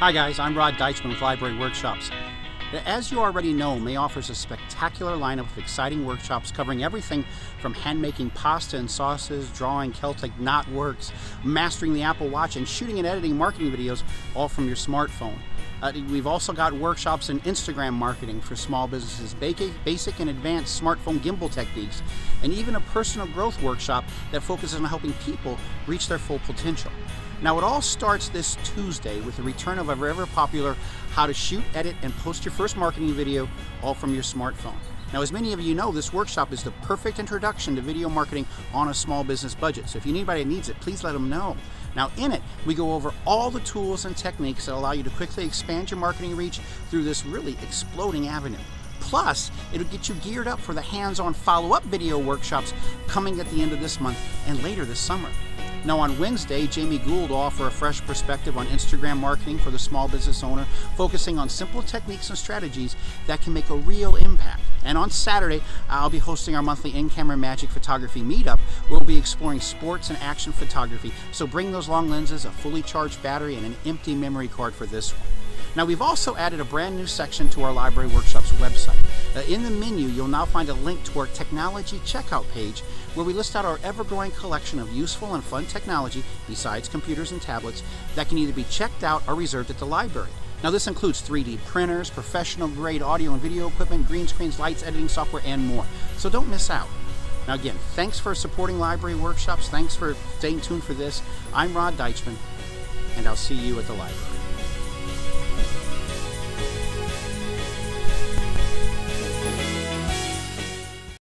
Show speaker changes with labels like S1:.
S1: Hi guys, I'm Rod Deutschmann with Library Workshops. As you already know, May offers a spectacular lineup of exciting workshops covering everything from hand making pasta and sauces, drawing Celtic knot works, mastering the Apple Watch, and shooting and editing marketing videos all from your smartphone. Uh, we've also got workshops in Instagram marketing for small businesses, basic and advanced smartphone gimbal techniques, and even a personal growth workshop that focuses on helping people reach their full potential. Now, it all starts this Tuesday with the return of our ever popular how to shoot, edit, and post your first marketing video all from your smartphone. Now, as many of you know, this workshop is the perfect introduction to video marketing on a small business budget. So if you need anybody that needs it, please let them know. Now, in it, we go over all the tools and techniques that allow you to quickly expand your marketing reach through this really exploding avenue. Plus, it'll get you geared up for the hands on follow up video workshops coming at the end of this month and later this summer. Now, on Wednesday, Jamie Gould will offer a fresh perspective on Instagram marketing for the small business owner, focusing on simple techniques and strategies that can make a real impact. And on Saturday, I'll be hosting our monthly In Camera Magic Photography Meetup. We'll be exploring sports and action photography, so bring those long lenses, a fully charged battery, and an empty memory card for this one. Now we've also added a brand new section to our Library Workshops website. Uh, in the menu, you'll now find a link to our technology checkout page where we list out our ever-growing collection of useful and fun technology, besides computers and tablets, that can either be checked out or reserved at the library. Now this includes 3D printers, professional grade audio and video equipment, green screens, lights, editing software, and more. So don't miss out. Now again, thanks for supporting Library Workshops. Thanks for staying tuned for this. I'm Rod Deutschmann, and I'll see you at the library.